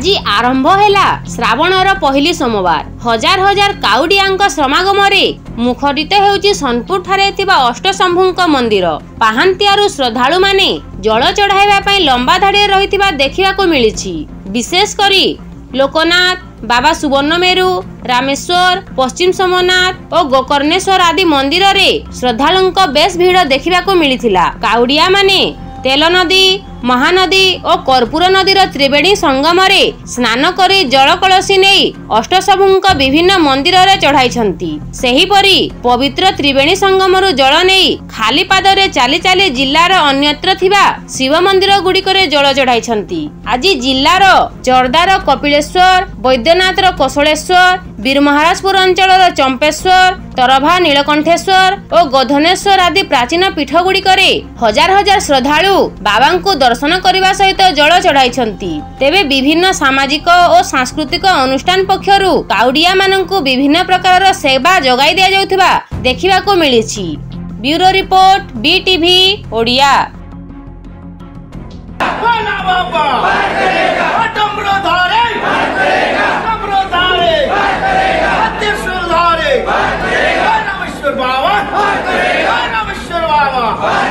ଆଜି ଆରମ୍ଭ ହେଲା ଶ୍ରାବଣର ପହିଲି ସୋମବାର। ହଜାର ହଜାର କାଉଡ଼ିଆଙ୍କ ସମାଗମରେ ମୁଖରିତ ହେଉଛି ସୋନପୁର ଠାରେ ଥିବା ଅଷ୍ଟଶମ୍ଭୁଙ୍କ ମନ୍ଦିର। ପାହାନ୍ତିଆରୁ ଶ୍ରଦ୍ଧାଳୁମାନେ ଜଳ ଚଢ଼ାଇବା ପାଇଁ ଲମ୍ବା ଧାଡ଼ିରେ ରହିଥିବା ଦେଖିବାକୁ ମିଳିଛି। ବିଶେଷ କରି ଲୋକନାଥ ବାବା ସୁବର୍ଣ୍ଣମେରୁ ରାମେଶ୍ୱର ପଶ୍ଚିମ ସୋମନାଥ ଓ ଗୋକର୍ଣ୍ଣେଶ୍ୱର ଆଦି ମନ୍ଦିରରେ ଶ୍ରଦ୍ଧାଳୁଙ୍କ ବେଶ ଭିଡ଼ ଦେଖିବାକୁ ମିଳିଥିଲା। କାଉଡ଼ିଆମାନେ ତେଲ ନଦୀ ମହାନଦୀ ଓ କର୍ପୂର ନଦୀର ତ୍ରିବେଣୀ ସଙ୍ଗମରେ ସ୍ନାନ କରି ଜଳ କଳସୀ ନେଇ ଅଷ୍ଟଶମ୍ଭୁଙ୍କ ବିଭିନ୍ନ ମନ୍ଦିରରେ ଚଢ଼ାଇଛନ୍ତି ସେହିପରି ପବିତ୍ର ତ୍ରିବେଣୀ ସଙ୍ଗମରୁ ଜଳ ନେଇ ଖାଲି ପାଦରେ ଚାଲି ଚାଲି ଜିଲ୍ଲାର ଅନ୍ୟତ୍ର ଥିବା ଶିବ ମନ୍ଦିର ଗୁଡ଼ିକରେ ଜଳ ଚଢ଼ାଇଛନ୍ତି। ଆଜି ଜିଲ୍ଲାର ଚର୍ଦାର କପିଳେଶ୍ୱର ବୈଦ୍ୟନାଥର କୋଶଳେଶ୍ୱର ବୀରମହାରାଜପୁର ଅଞ୍ଚଳର ଚମ୍ପେଶ୍ୱର ତରଭା ନୀଳକଣ୍ଠେଶ୍ୱର ଓ ଗୋଧନେଶ୍ୱର ଆଦି ପ୍ରାଚୀନ ପୀଠ ଗୁଡ଼ିକରେ ହଜାର ହଜାର ଶ୍ରଦ୍ଧାଳୁ ବାବାଙ୍କୁ ଦର୍ଶନ କରିବା ସହିତ ଜଳ ଚଢାଇଛନ୍ତି। ତେବେ ବିଭିନ୍ନ ସାମାଜିକ ଓ ସାଂସ୍କୃତିକ ଅନୁଷ୍ଠାନ ପକ୍ଷରୁ କାଉଡିଆ ମାନଙ୍କୁ ବିଭିନ୍ନ ପ୍ରକାରର ସେବା ଯୋଗାଇ ଦିଆଯାଉଥିବା ଦେଖିବାକୁ ମିଳିଛି। Bureau report B TV Odia. Bye.